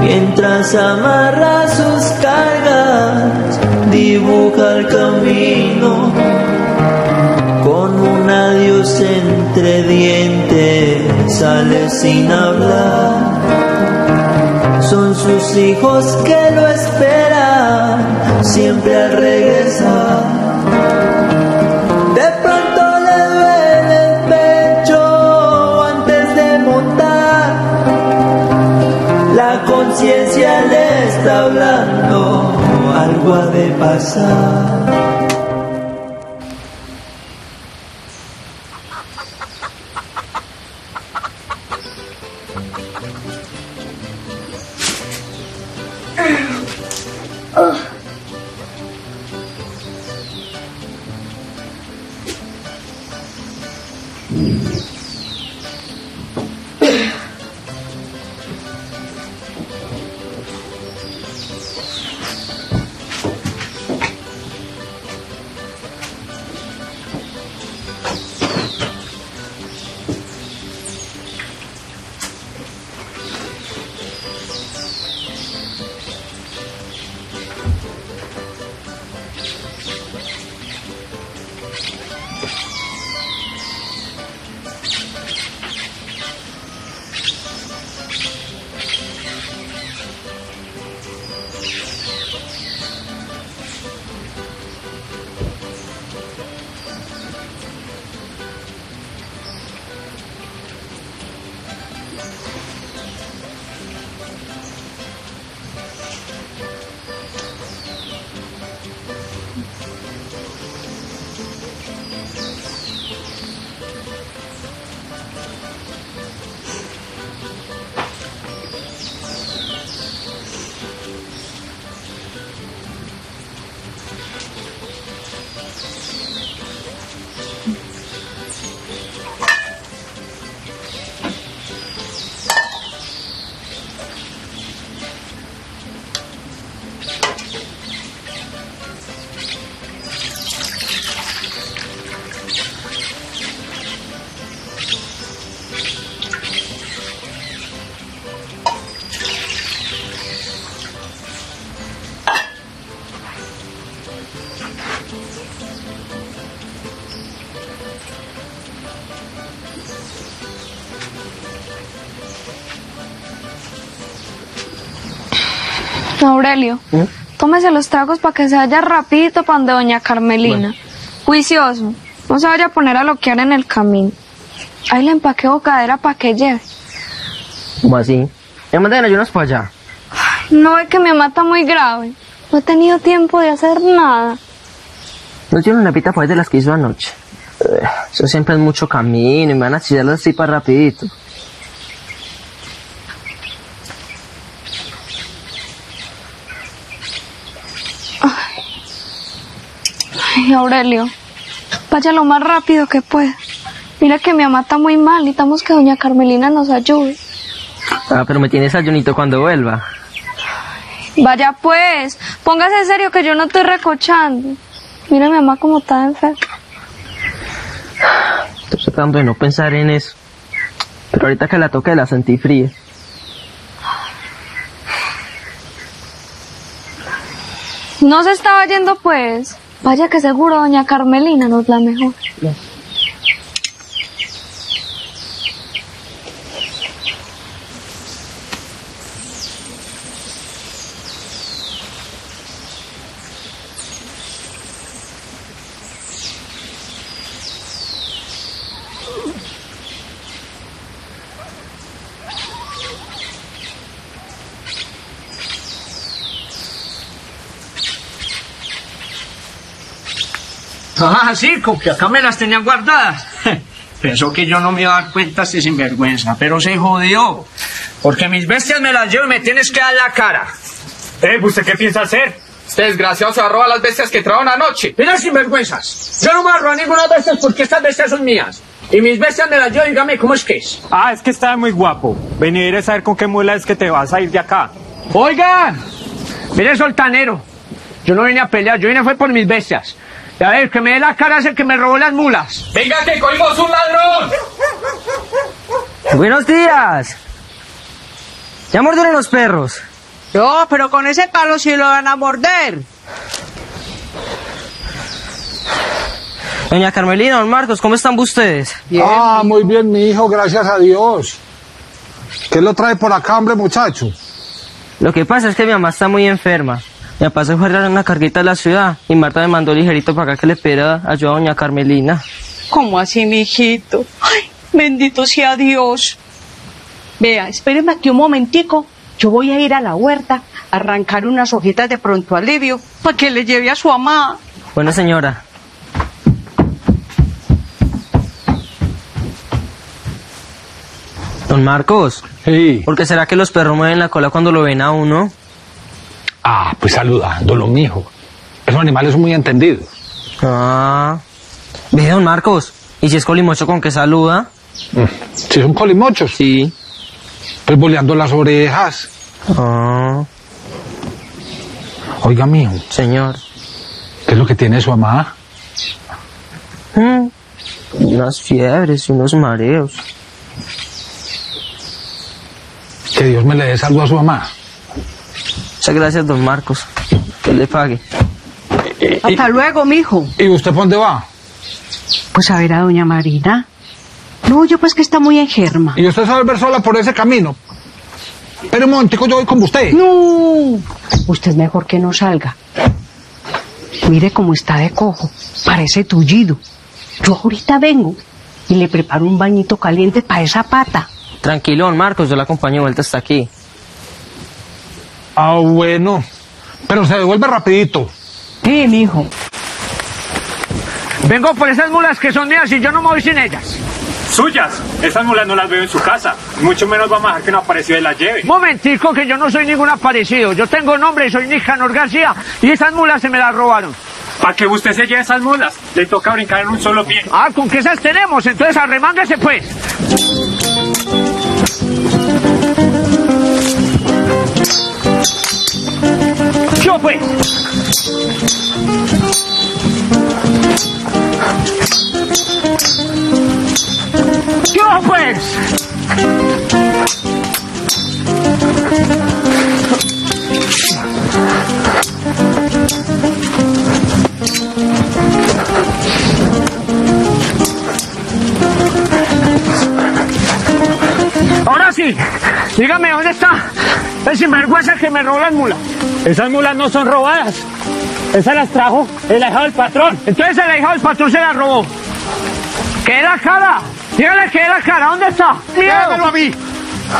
Mientras amarra sus cargas, dibuja el camino con un adiós entre dientes, sale sin hablar. Son sus hijos que lo esperan siempre al regresar. Conciencia le está hablando, algo ha de pasar. Aurelio, tómese los tragos para que se vaya rapidito para donde doña Carmelina. Juicioso, no se vaya a poner a loquear en el camino. Ahí le empaqué bocadera para que lleve. ¿Cómo así? Me mandan ayunas para allá. No ve que me mata muy grave. No he tenido tiempo de hacer nada. No tiene una pita pues de las que hizo anoche. Eh, Eso siempre es mucho camino y me van a chillar las tripas rapidito. Aurelio, vaya lo más rápido que pueda. Mira que mi mamá está muy mal, necesitamos que doña Carmelina nos ayude. Ah, pero me tienes ayunito cuando vuelva. Vaya pues, póngase en serio que yo no estoy recochando. Mira mi mamá como está enferma. Estoy tratando de no pensar en eso. Pero ahorita que la toque la sentí fría. No se estaba yendo pues. Vaya que seguro doña Carmelina nos la mejor. Ah, sí, como que acá me las tenían guardadas. Pensó que yo no me iba a dar cuenta este sinvergüenza, pero se jodió. Porque mis bestias me las llevo y me tienes que dar la cara. Eh, ¿usted qué piensa hacer? Este desgraciado se va a robar las bestias que trajeron anoche. Mira, sinvergüenzas. Yo no me voy a robar ninguna de estas porque estas bestias son mías. Y mis bestias me las llevo, dígame, ¿cómo es que es? Ah, es que está muy guapo. Venir a saber con qué mula es que te vas a ir de acá. Oigan, mire, soltanero. Yo no vine a pelear, yo vine fue por mis bestias. A ver, que me dé la cara es el que me robó las mulas. Venga, que cogimos un ladrón. Buenos días. ¿Ya mordieron los perros? No, pero con ese palo sí lo van a morder. Doña Carmelina, don Marcos, ¿cómo están ustedes? ah, muy bien, mi hijo, gracias a Dios. ¿Qué lo trae por acá, hombre, muchacho? Lo que pasa es que mi mamá está muy enferma. Mi papá se fue a una carguita a la ciudad y Marta me mandó ligerito para acá que le pidiera ayuda a doña Carmelina. ¿Cómo así, mijito? Ay, bendito sea Dios. Vea, espéreme aquí un momentico. Yo voy a ir a la huerta a arrancar unas hojitas de pronto alivio para que le lleve a su mamá. Bueno, señora. Don Marcos, Sí. ¿por qué será que los perros mueven la cola cuando lo ven a uno? Ah, pues saludándolo, mi hijo. Esos animales son muy entendidos. Ah. Ve, don Marcos, ¿y si es colimocho con que saluda? Mm. Si son colimochos, Sí. pues boleando las orejas. Ah, Oiga, mijo, señor. ¿qué es lo que tiene su mamá? Mm, Unas fiebres y unos mareos. Que Dios me le dé salud a su mamá. Muchas gracias, don Marcos. Que le pague. Hasta luego, mijo. ¿Y usted por dónde va? Pues a ver a doña Marina. No, yo pues que está muy enferma. ¿Y usted sabe ver sola por ese camino? Pero un momentico, yo voy con usted. No, usted es mejor que no salga. Mire cómo está de cojo, parece tullido. Yo ahorita vengo y le preparo un bañito caliente para esa pata. Tranquilo, don Marcos, yo la acompaño de vuelta hasta aquí. Ah, bueno. Pero se devuelve rapidito. Sí, mijo. Vengo por esas mulas que son mías y yo no me voy sin ellas. Suyas. Esas mulas no las veo en su casa. Mucho menos vamos a dejar que una aparecido y las lleve. Momentico que yo no soy ningún aparecido. Yo tengo nombre y soy Nicanor García y esas mulas se me las robaron. ¿Para que usted se lleve esas mulas? Le toca brincar en un solo pie. Ah, con que esas tenemos, entonces arremángase pues. Pues. Yo pues. Ahora sí, dígame dónde está el sinvergüenza que me robó las mulas. Esas mulas no son robadas. Esas las trajo el ahijado del patrón. Entonces el hija del patrón se la robó. ¿Qué es la cara? Dígale que es la cara, ¿dónde está? Déjemelo a mí.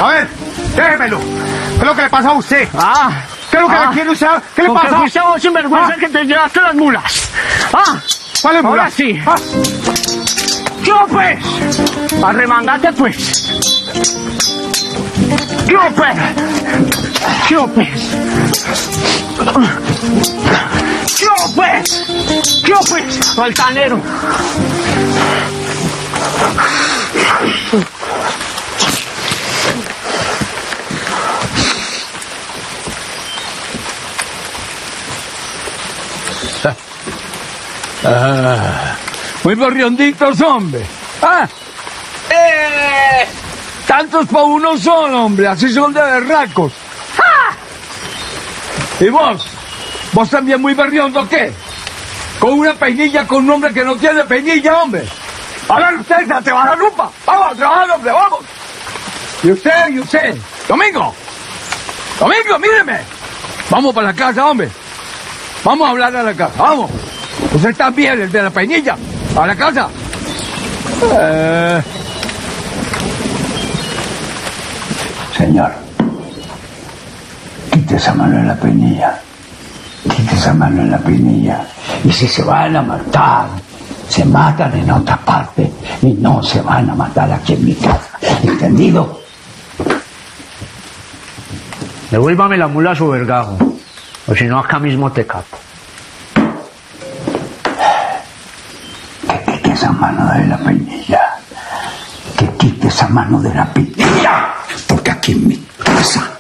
A ver, déjemelo. ¿Qué es lo que le pasa a usted? Ah, ¿Qué es lo que ah, le quiere usted? ¿Qué le ¿con qué pasa? fuiste vos sinvergüenza Ah. que te llevaste las mulas? Ah, ¿Cuál es ahora sí. Ah, Yo pues. Arremangate pues. Yo pues. Yo pues. Altanero. muy barrionditos, hombre. Ah, tantos pa' uno son, hombre. Así son de berracos. ¡Ah! ¿Y vos? ¿Vos también muy berriondo qué? Con una peinilla con un hombre que no tiene peinilla, hombre. A ver, usted, te va a la lupa. Vamos a trabajar, hombre, vamos. Y usted, y usted. Domingo. Domingo, míreme. Vamos para la casa, hombre. Vamos a hablar a la casa, vamos. Usted también, el de la peinilla. A la casa. Eh, Señor, quite esa mano en la peinilla. Quite esa mano en la peinilla. Y si se van a matar, se matan en otra parte y no se van a matar aquí en mi casa. ¿Entendido? Devuélvame la mula a su vergajo. O si no, acá mismo te capo. Que quite esa mano de la peinilla. Que quite esa mano de la peinilla. Aquí en mi casa,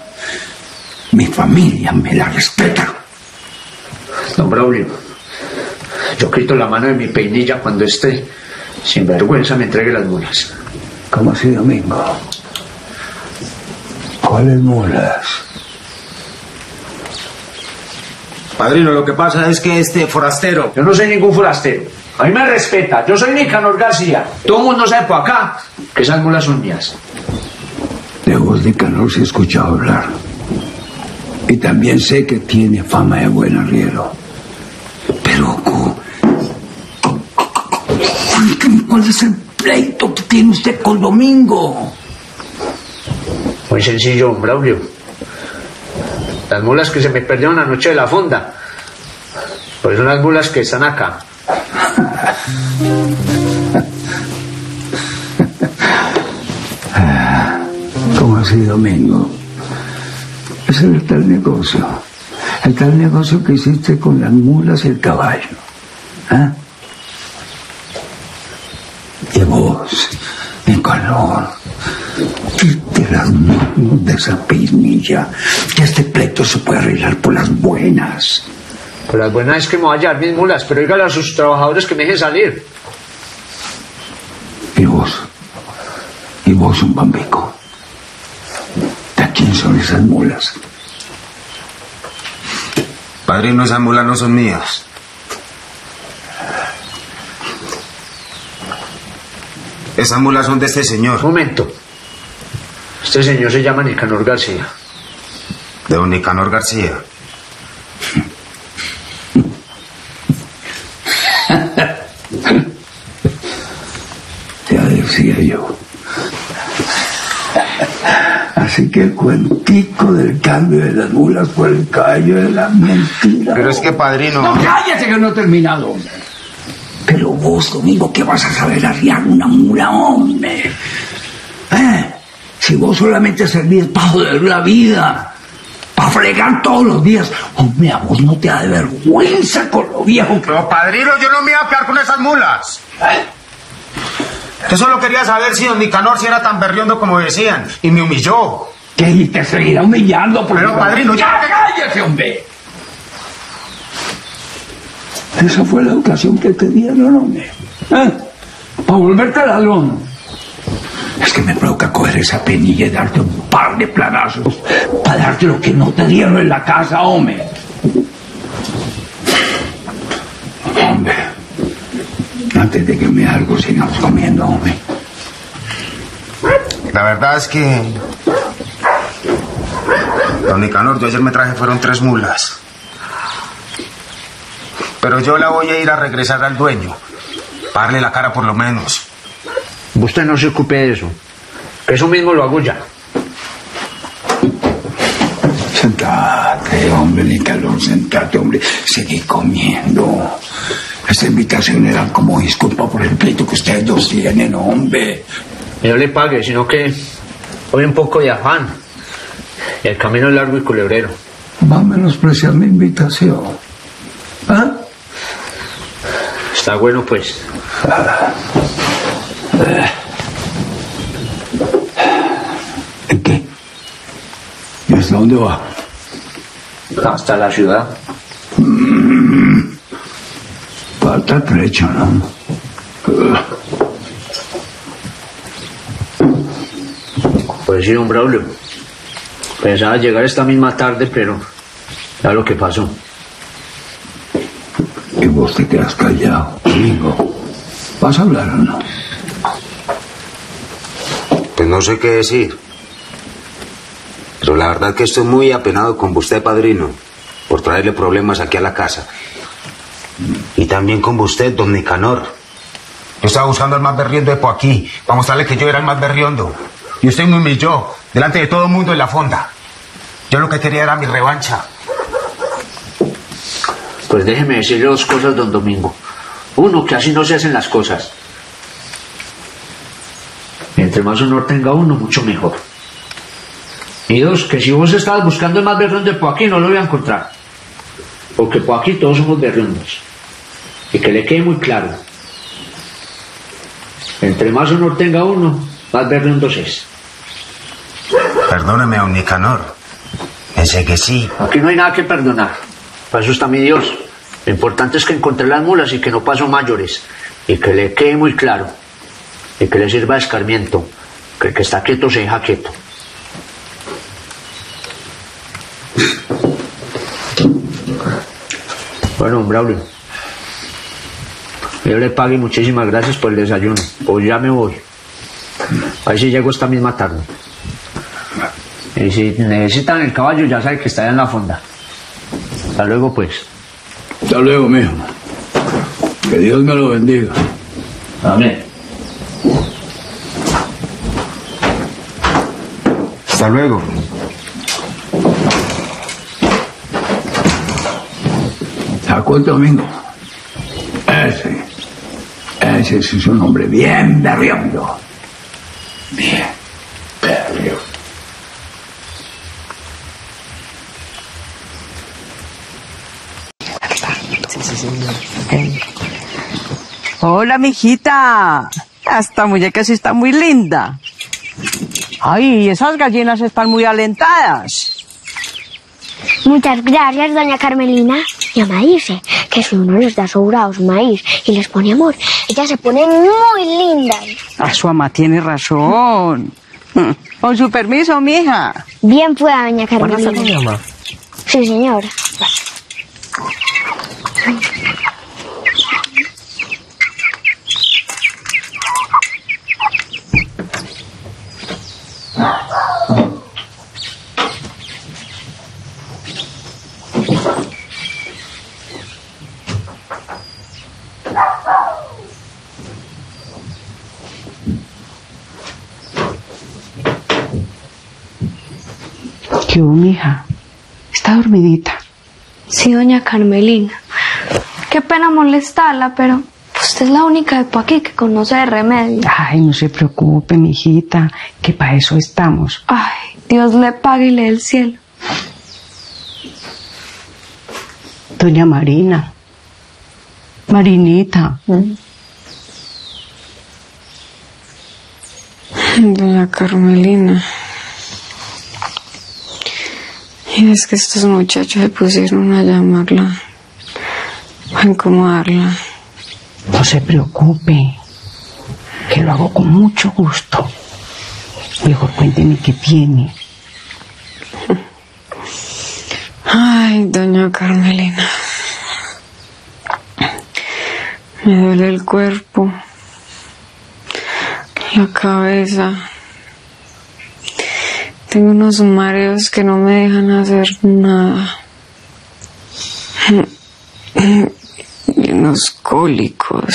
mi familia me la respeta. Don Braulio, yo quito la mano de mi peinilla cuando esté sin vergüenza me entregue las mulas. ¿Cómo así, Domingo? ¿Cuáles mulas? Padrino, lo que pasa es que este forastero... Yo no soy ningún forastero. A mí me respeta. Yo soy Nicanor García. Todo el mundo sabe por acá que esas mulas son mías. De vos de Canor se he escuchado hablar. Y también sé que tiene fama de buen arriero. Pero, cu- cu- cu- ¿cuál es el pleito que tiene usted con Domingo? Muy sencillo, Braulio. Las mulas que se me perdieron anoche de la fonda. Pues son las mulas que están acá. ¿Cómo así, Domingo? Ese es el tal negocio. El tal negocio que hiciste con las mulas y el caballo. ¿Ah? Y vos, Nicolón, quite las de esa pinilla, que este pleito se puede arreglar por las buenas. Pues las buenas es que me voy a hallar mis mulas, pero dígale a sus trabajadores que me dejen salir. Y vos, y vos, un bambico. ¿De quién son esas mulas? Padrino, esas mulas no son mías. Esas mulas son de este señor. Momento. Este señor se llama Nicanor García. De don Nicanor García. Ya decía yo. Así que el cuentico del cambio de las mulas por el caballo de la mentira. Pero es que, padrino... No, cállate que no he terminado, hombre. Pero vos, Domingo, ¿qué vas a saber arriar una mula, hombre? ¿Eh? Si vos solamente servís para joder la vida, para fregar todos los días, hombre, a vos no te da de vergüenza con lo viejo. Pero, padrino, yo no me iba a quedar con esas mulas. Yo solo quería saber si don Nicanor si era tan berriondo como decían. Y me humilló. ¿Qué? Y te seguirá humillando por Pero, padrino, ya cállate, hombre. Esa fue la educación que te dieron, hombre. ¿Eh? Para volverte ladrón. Es que me provoca coger esa penilla y darte un par de planazos para darte lo que no te dieron en la casa. Hombre, antes de que me algo sigamos comiendo, hombre. La verdad es que... Don Nicanor, yo ayer me traje fueron tres mulas. Pero yo la voy a ir a regresar al dueño. Para darle la cara por lo menos. Usted no se ocupe de eso. Que eso mismo lo hago ya. Sentate, hombre, ni calor, sentate, hombre. Seguí comiendo. Esta invitación era como disculpa por el pleito que ustedes dos tienen, hombre. Yo le pague, sino que hoy un poco de afán. Y el camino es largo y culebrero. Va a menospreciar mi invitación. ¿Ah? Está bueno, pues. ¿En qué? ¿Y hasta dónde va? Hasta la ciudad. Falta trecho, ¿no? Pues sí, don Braulio. Pensaba llegar esta misma tarde, pero ya lo que pasó. Y vos te quedas callado, amigo. ¿Vas a hablar o no? Pues no sé qué decir. Pero la verdad que estoy muy apenado con usted, padrino, por traerle problemas aquí a la casa. Y también con usted, don Nicanor. Yo estaba buscando al más berriondo de por aquí, para mostrarle que yo era el más berriondo. Y usted me humilló, delante de todo el mundo en la fonda. Yo lo que quería era mi revancha. Pues déjeme decirle dos cosas, don Domingo. Uno, que así no se hacen las cosas. Entre más honor tenga uno, mucho mejor. Y dos, que si vos estabas buscando el más berrón de por aquí, no lo voy a encontrar. Porque por aquí todos somos berrondos. Y que le quede muy claro. Entre más honor tenga uno, más berrondos es. Perdóneme, don Nicanor. Pensé que sí. Aquí no hay nada que perdonar. Para eso está mi Dios. Lo importante es que encontré las mulas y que no pasó mayores. Y que le quede muy claro. Y que le sirva de escarmiento. Que el que está quieto se deja quieto. Bueno, hombre, Braulio. Yo le pague muchísimas gracias por el desayuno. Pues ya me voy. A ver si llego esta misma tarde. Y si necesitan el caballo, ya saben que está allá en la fonda. Hasta luego, pues. Hasta luego, mijo. Que Dios me lo bendiga. Amén. Hasta luego. ¿Sacó el domingo? Ese. Ese es un hombre bien berriondo. Bien berriondo. Hola, mijita. Esta muñeca sí está muy linda. Ay, esas gallinas están muy alentadas. Muchas gracias, doña Carmelina. Mi mamá dice que si uno les da sobrados maíz y les pone amor, ellas se ponen muy lindas. Ah, su mamá tiene razón. Mm, Con su permiso, mija. Bien pueda, doña Carmelina. Sí, señora. ¿Qué hubo, mija? Está dormidita. Sí, doña Carmelina. Qué pena molestarla, pero usted es la única de por aquí que conoce de remedio. Ay, no se preocupe, mijita, que para eso estamos. Ay, Dios le pague y le dé el cielo. Doña Marina. Marinita. Doña Carmelina. Y es que estos muchachos se pusieron a llamarla, a incomodarla. No se preocupe, que lo hago con mucho gusto. Mejor cuénteme qué tiene. Ay, doña Carmelina. Me duele el cuerpo, la cabeza. Tengo unos mareos que no me dejan hacer nada. Y unos cólicos.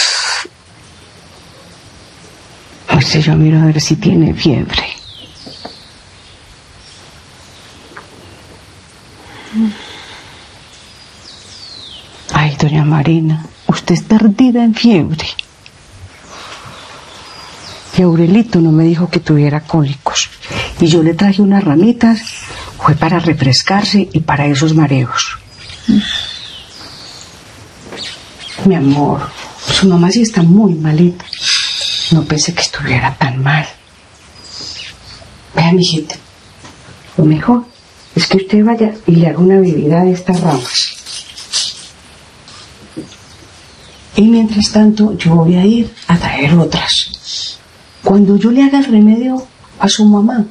A ver yo miro a ver si tiene fiebre. Ay, doña Marina, usted está perdida en fiebre. Y Aurelito no me dijo que tuviera cólicos. Y yo le traje unas ramitas, fue para refrescarse y para esos mareos. Mi amor, su mamá sí está muy malita. No pensé que estuviera tan mal. Vea, mijita, lo mejor es que usted vaya y le haga una bebida de estas ramas. Y mientras tanto, yo voy a ir a traer otras. Cuando yo le haga el remedio a su mamá,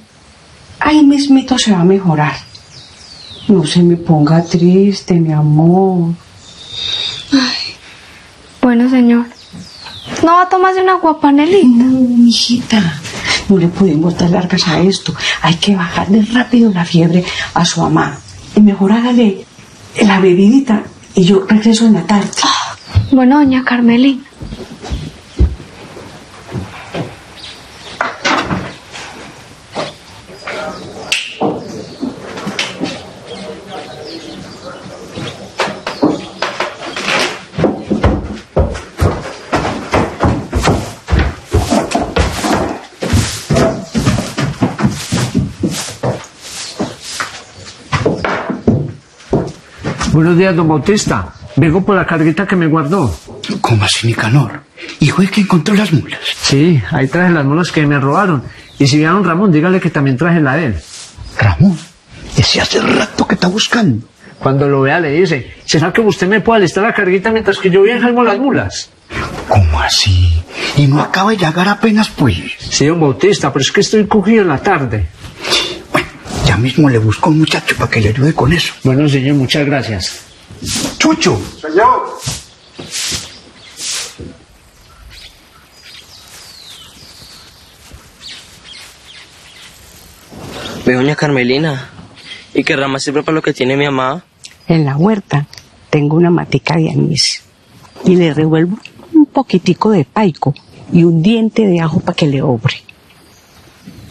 ahí mismito se va a mejorar. No se me ponga triste, mi amor. Bueno, señor. ¿No va a tomarse una guapanelita? No, mijita. No le podemos dar largas a esto. Hay que bajarle rápido la fiebre a su mamá. Y mejor hágale la bebidita y yo regreso en la tarde. Bueno, doña Carmelina. Buenos días, don Bautista. Vengo por la carguita que me guardó. ¿Cómo así, Nicanor? ¿Y fue que encontró las mulas? Sí, ahí traje las mulas que me robaron. Y si vieron Ramón, dígale que también traje la de él. Ramón, ese hace rato que está buscando. Cuando lo vea le dice, ¿será que usted me puede alistar la carguita mientras que yo viajo las mulas? ¿Cómo así? ¿Y no acaba de llegar apenas, pues? Sí, don Bautista, pero es que estoy cogido en la tarde. Ya mismo le busco un muchacho para que le ayude con eso. Bueno, señor, muchas gracias. Chucho. Señor. Ve, doña Carmelina. ¿Y qué rama sirve para lo que tiene mi mamá? En la huerta tengo una matica de anís y le revuelvo un poquitico de paico y un diente de ajo para que le obre.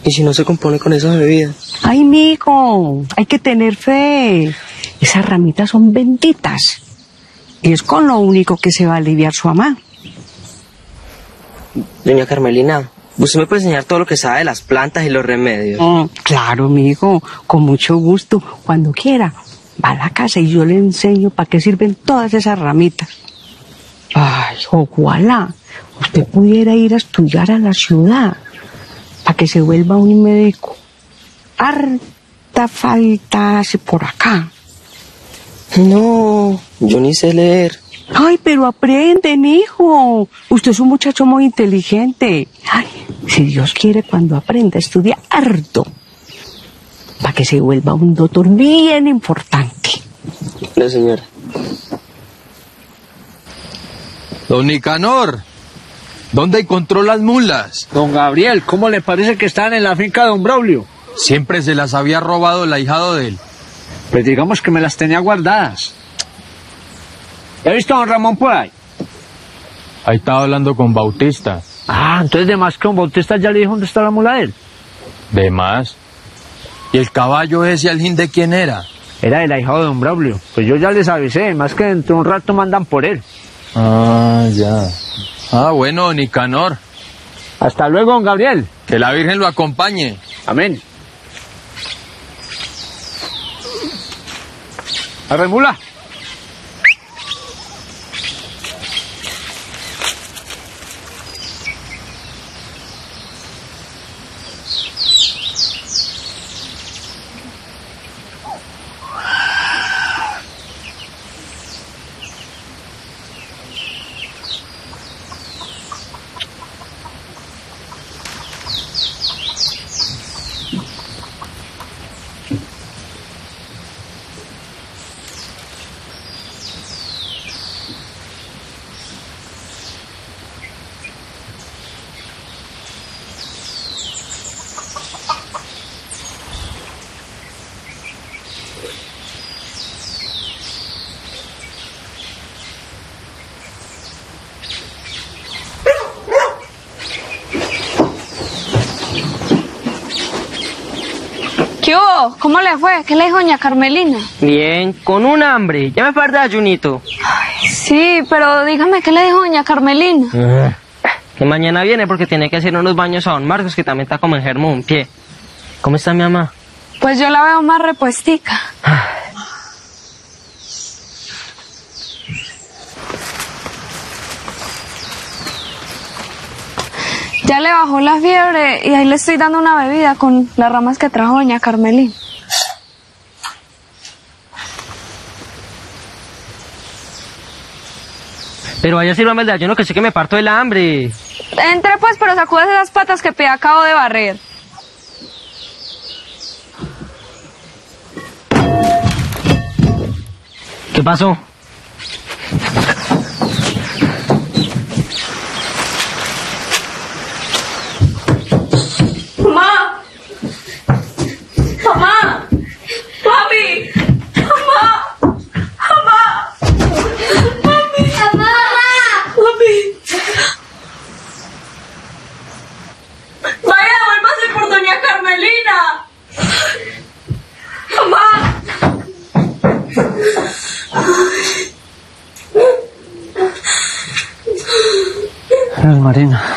¿Y si no se compone con esas bebidas? Ay, mijo, hay que tener fe. Esas ramitas son benditas. Y es con lo único que se va a aliviar su mamá. Doña Carmelina, usted me puede enseñar todo lo que sabe de las plantas y los remedios. Mm, claro, mijo, con mucho gusto. Cuando quiera, va a la casa y yo le enseño para qué sirven todas esas ramitas. Ay, ojalá usted pudiera ir a estudiar a la ciudad para que se vuelva un médico. Harta falta hace por acá. No, yo ni sé leer. Ay, pero aprenden, hijo. Usted es un muchacho muy inteligente. Ay, si Dios quiere, cuando aprenda, estudia harto. Para que se vuelva un doctor bien importante. La señora. Don Nicanor, ¿dónde encontró las mulas? Don Gabriel, ¿cómo le parece que están en la finca de Don Braulio? Siempre se las había robado el ahijado de él. Pues digamos que me las tenía guardadas. ¿He visto a don Ramón por ahí? Ahí estaba hablando con Bautista. Ah, entonces de más que don Bautista ya le dijo dónde está la mula de él. De más. ¿Y el caballo ese al de quién era? Era el ahijado de don Braulio. Pues yo ya les avisé, más que dentro de un rato mandan por él. Ah, ya. Ah, bueno, Nicanor. Hasta luego, don Gabriel. Que la Virgen lo acompañe. Amén. Arre, mula. ¿Qué hubo? ¿Cómo le fue? ¿Qué le dijo doña Carmelina? Bien, con un hambre. Ya me falta ayunito. Sí, pero dígame, ¿qué le dijo doña Carmelina? Que mañana viene porque tiene que hacer unos baños a don Marcos, que también está como enfermo de un pie. ¿Cómo está mi mamá? Pues yo la veo más repuestica. Ya le bajó la fiebre y ahí le estoy dando una bebida con las ramas que trajo doña Carmelina. Pero vaya sírvame el de ayuno que sé que me parto el hambre. Entre pues, pero sacudes esas patas que pe acabo de barrer. ¿Qué pasó? ¡Mamá! ¡Mamá! ¡Mami! ¡Mamá! ¡Mamá! ¡Mami! ¡Mamá! ¡Mami! ¡Vaya, vuélvase por doña Carmelina! ¡Mamá! Ay, Marina.